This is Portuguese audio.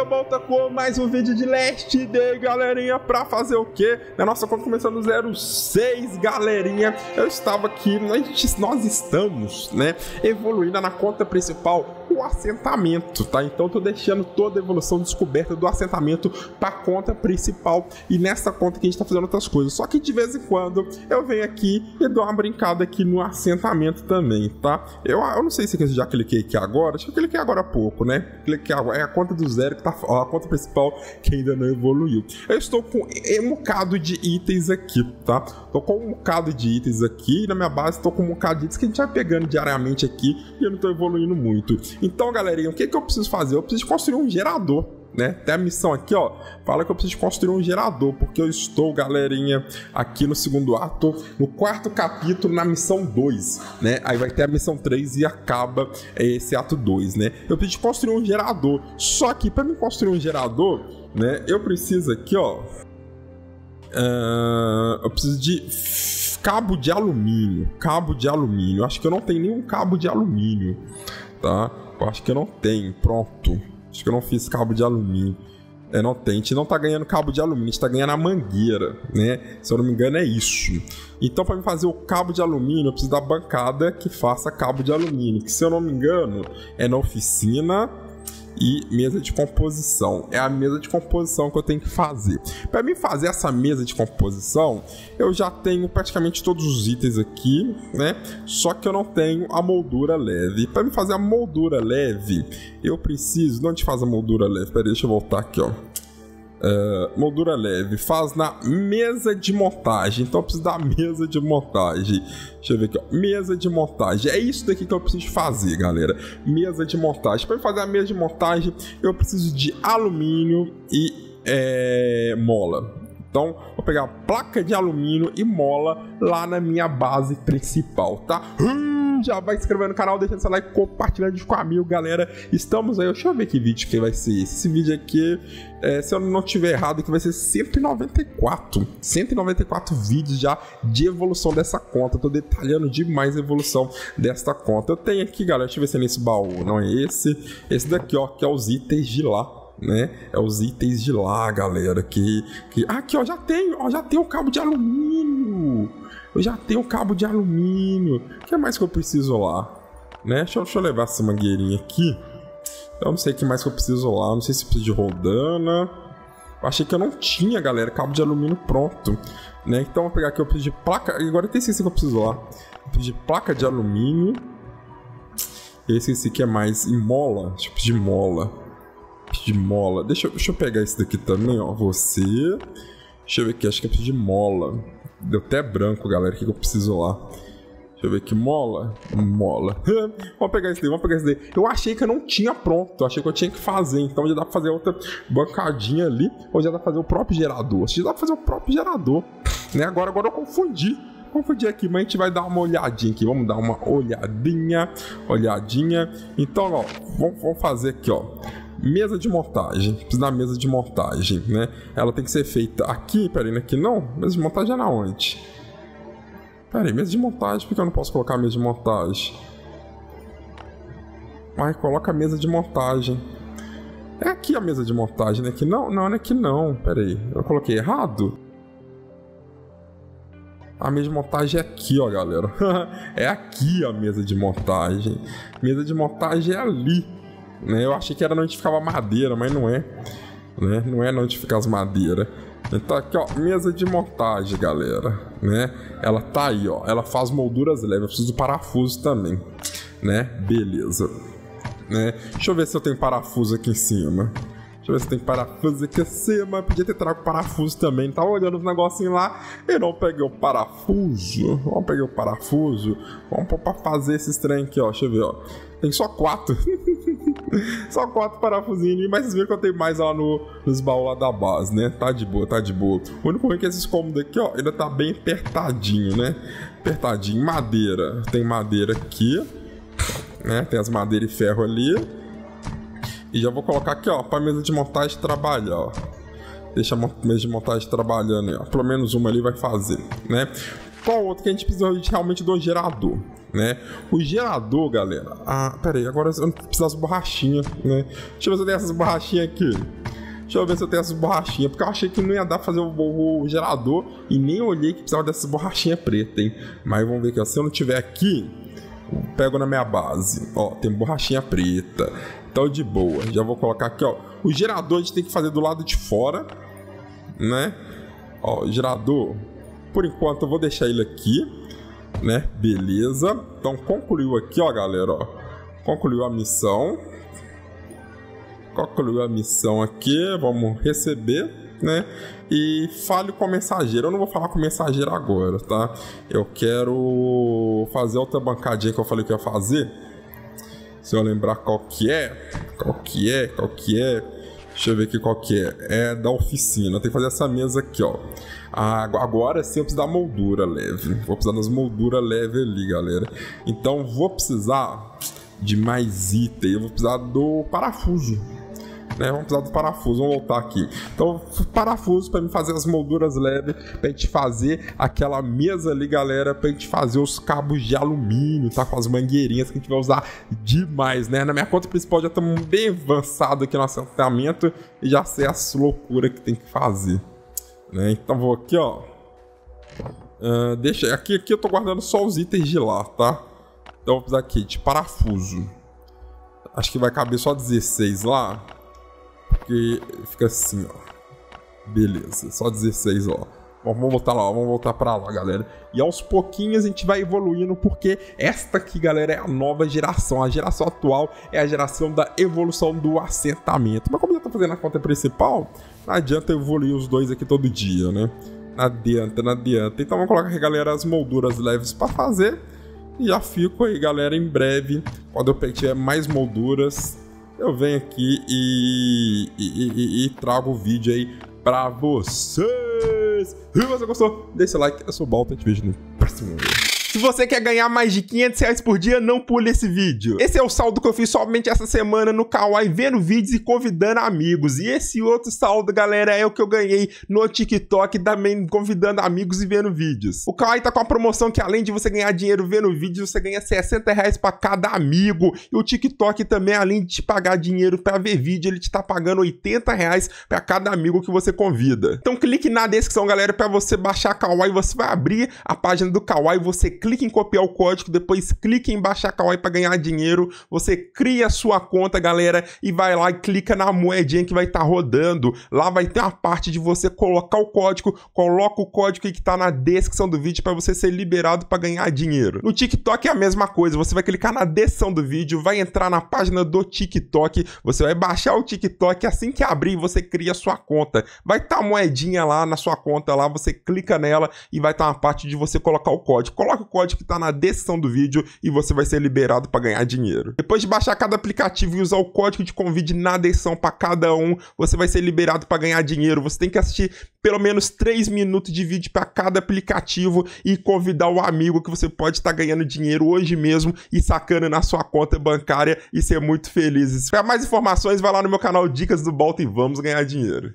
eu volto com mais um vídeo de Last Day, galerinha, pra fazer o quê? Na nossa conta começando 06, galerinha, eu estava aqui, nós, nós estamos, né, evoluindo na conta principal, assentamento, tá? Então tô deixando toda a evolução descoberta do assentamento pra conta principal e nessa conta que a gente tá fazendo outras coisas. Só que de vez em quando eu venho aqui e dou uma brincada aqui no assentamento também, tá? Eu, eu não sei se eu já cliquei aqui agora, acho que eu cliquei agora há pouco, né? Cliquei agora, é a conta do zero que tá a conta principal que ainda não evoluiu. Eu estou com um bocado de itens aqui, tá? Tô com um bocado de itens aqui e na minha base tô com um bocado de itens que a gente vai pegando diariamente aqui e eu não tô evoluindo muito. Então, galerinha, o que, que eu preciso fazer? Eu preciso construir um gerador né? Tem a missão aqui, ó. Fala que eu preciso construir um gerador, porque eu estou, galerinha, aqui no segundo ato, no quarto capítulo, na missão 2, né? Aí vai ter a missão 3 e acaba esse ato 2, né? Eu preciso construir um gerador. Só que para me construir um gerador, né? Eu preciso aqui, ó. Uh, eu preciso de cabo de alumínio. Cabo de alumínio. Acho que eu não tenho nenhum cabo de alumínio, tá? Acho que eu não tenho. Pronto. Acho que eu não fiz cabo de alumínio. É, não tem. A gente não tá ganhando cabo de alumínio, a gente tá ganhando a mangueira, né? Se eu não me engano, é isso. Então, para fazer o cabo de alumínio, eu preciso da bancada que faça cabo de alumínio. Que, se eu não me engano, é na oficina e mesa de composição. É a mesa de composição que eu tenho que fazer. Para mim fazer essa mesa de composição, eu já tenho praticamente todos os itens aqui, né? Só que eu não tenho a moldura leve. Para me fazer a moldura leve, eu preciso. Não te faz a moldura leve. Peraí, deixa eu voltar aqui, ó. Uh, moldura leve, faz na mesa de montagem. Então eu preciso da mesa de montagem. Deixa eu ver aqui, ó. Mesa de montagem. É isso daqui que eu preciso fazer, galera. Mesa de montagem. Para fazer a mesa de montagem, eu preciso de alumínio e é, mola. Então, vou pegar placa de alumínio e mola lá na minha base principal, tá? Hum! Já vai se inscrevendo no canal, deixando seu like, compartilhando com amigo, galera. Estamos aí, deixa eu ver que vídeo que vai ser esse. Vídeo aqui, é, se eu não tiver errado, que vai ser 194. 194 vídeos já de evolução dessa conta. Tô detalhando demais a evolução desta conta. Eu tenho aqui, galera, deixa eu ver se é nesse baú. Não é esse. Esse daqui, ó, que é os itens de lá né? É os itens de lá, galera. Que, que... Ah, aqui, ó, já tem, ó, já tem o cabo de alumínio. Eu já tenho cabo de alumínio. O que mais que eu preciso lá? Né? Deixa eu, deixa eu levar essa mangueirinha aqui. Eu não sei o que mais que eu preciso lá. Não sei se preciso de rodana. Eu achei que eu não tinha, galera, cabo de alumínio pronto. Né? Então eu vou pegar aqui, eu de placa. Agora eu esqueci que eu preciso lá. Eu de placa de alumínio. Esse, esse aqui é mais em mola. Tipo de mola. De mola. Deixa, deixa eu pegar esse daqui também, ó. Você. Deixa eu ver aqui, acho que é preciso de mola. Deu até branco, galera. O que, eu preciso lá? Deixa eu ver aqui. Mola. Mola. vamos pegar esse daí, vamos pegar esse daí. Eu achei que eu não tinha pronto. Eu achei que eu tinha que fazer. Então já dá pra fazer outra bancadinha ali. Ou já dá pra fazer o próprio gerador. Já dá pra fazer o próprio gerador. Né? Agora, agora eu confundi confundi aqui, mas a gente vai dar uma olhadinha aqui. Vamos dar uma olhadinha, olhadinha. Então, ó, vamos, vamos fazer aqui, ó. Mesa de montagem. Precisa da mesa de montagem, né? Ela tem que ser feita aqui, peraí, aqui não. Mesa de montagem é na onde? Peraí, mesa de montagem, por que eu não posso colocar mesa de montagem? Mas coloca a mesa de montagem. É aqui a mesa de montagem, né? Aqui não, não, não é aqui não. Peraí, eu coloquei errado? A mesa de montagem é aqui, ó, galera. é aqui a mesa de montagem. Mesa de montagem é ali. Né? Eu achei que era onde ficava madeira, mas não é. Né? Não é onde fica as madeiras. Então aqui, ó, mesa de montagem, galera, né? Ela tá aí, ó. Ela faz molduras leves. Eu preciso do parafuso também, né? Beleza. Né? Deixa eu ver se eu tenho parafuso aqui em cima. Deixa eu ver se tem parafuso aqui em cima. Podia ter trago parafuso também. Tava olhando os negocinhos lá e não peguei o parafuso. Vamos pegar o parafuso. Vamos pôr pra fazer esse trem aqui, ó. Deixa eu ver, ó. Tem só quatro. Só quatro parafusinhos, mas vocês viram que eu tenho mais lá no, nos baús lá da base, né? Tá de boa, tá de boa. O único ruim é que esses cômodos aqui, ó, ainda tá bem apertadinho, né? Apertadinho. Madeira. Tem madeira aqui, né? Tem as madeiras e ferro ali. E já vou colocar aqui, ó, pra mesa de montagem trabalhar, ó. Deixa a mesa de montagem trabalhando ó. Pelo menos uma ali vai fazer, né? Qual outro que a gente precisa realmente do gerador? Né? O gerador, galera. Ah, pera aí, agora eu preciso das borrachinhas, né? Deixa eu ver se eu tenho essas borrachinhas aqui. Deixa eu ver se eu tenho essas borrachinhas, porque eu achei que não ia dar pra fazer o, o, o gerador e nem olhei que precisava dessas borrachinhas pretas, hein? Mas vamos ver aqui, ó. Se eu não tiver aqui, pego na minha base. Ó, tem borrachinha preta. Então, de boa. Já vou colocar aqui, ó. O gerador a gente tem que fazer do lado de fora, né? Ó, gerador. Por enquanto eu vou deixar ele aqui, né? Beleza. Então concluiu aqui, ó, galera, ó. Concluiu a missão. Concluiu a missão aqui. Vamos receber, né? E fale com o mensageiro. Eu não vou falar com o mensageiro agora, tá? Eu quero fazer outra bancadinha que eu falei que ia fazer. Se eu lembrar qual que é, qual que é, qual que é. Deixa eu ver aqui qual que é. É da oficina. Tem que fazer essa mesa aqui, ó. Agora sim eu preciso da moldura leve. Vou precisar das molduras leves ali, galera. Então vou precisar de mais item. Eu vou precisar do parafuso né? Vamos precisar do parafuso, vamos voltar aqui. Então, parafuso para me fazer as molduras leves, pra gente fazer aquela mesa ali, galera, pra gente fazer os cabos de alumínio, tá? Com as mangueirinhas que a gente vai usar demais, né? Na minha conta principal já estamos bem avançado aqui no assentamento e já sei as loucuras que tem que fazer, né? Então vou aqui, ó. Uh, deixa aqui, aqui eu tô guardando só os itens de lá, tá? Então vou precisar aqui de parafuso. Acho que vai caber só 16 lá. Porque fica assim, ó. Beleza, só 16, ó. Vamos voltar lá, vamos voltar para lá, galera. E aos pouquinhos a gente vai evoluindo, porque esta aqui, galera, é a nova geração. A geração atual é a geração da evolução do assentamento. Mas como já tô fazendo a conta principal, não adianta evoluir os dois aqui todo dia, né? Não adianta, não adianta. Então vamos colocar aqui, galera, as molduras leves para fazer. E já fico aí, galera, em breve, quando eu tiver mais molduras, eu venho aqui e, e, e, e trago o vídeo aí pra vocês. Se você gostou, deixa o like. Eu sou o Balta, gente vejo no próximo vídeo. Se você quer ganhar mais de 500 reais por dia, não pule esse vídeo. Esse é o saldo que eu fiz somente essa semana no Kawaii, vendo vídeos e convidando amigos. E esse outro saldo, galera, é o que eu ganhei no TikTok, também convidando amigos e vendo vídeos. O Kawaii tá com a promoção que além de você ganhar dinheiro vendo vídeos, você ganha 60 reais pra cada amigo. E o TikTok também, além de te pagar dinheiro pra ver vídeo, ele te tá pagando 80 reais pra cada amigo que você convida. Então clique na descrição, galera, pra você baixar Kawaii. Você vai abrir a página do Kawaii, você clique em copiar o código, depois clique em baixar Kawaii para ganhar dinheiro. Você cria a sua conta, galera, e vai lá e clica na moedinha que vai estar tá rodando. Lá vai ter uma parte de você colocar o código, coloca o código que está na descrição do vídeo para você ser liberado para ganhar dinheiro. No TikTok é a mesma coisa, você vai clicar na descrição do vídeo, vai entrar na página do TikTok, você vai baixar o TikTok, assim que abrir, você cria a sua conta. Vai estar tá a moedinha lá na sua conta lá, você clica nela e vai estar tá uma parte de você colocar o código. Coloca o código que está na descrição do vídeo e você vai ser liberado para ganhar dinheiro. Depois de baixar cada aplicativo e usar o código de convite na descrição para cada um, você vai ser liberado para ganhar dinheiro. Você tem que assistir pelo menos 3 minutos de vídeo para cada aplicativo e convidar o amigo que você pode estar tá ganhando dinheiro hoje mesmo e sacando na sua conta bancária e ser muito feliz. Para mais informações, vai lá no meu canal Dicas do Bolta e vamos ganhar dinheiro.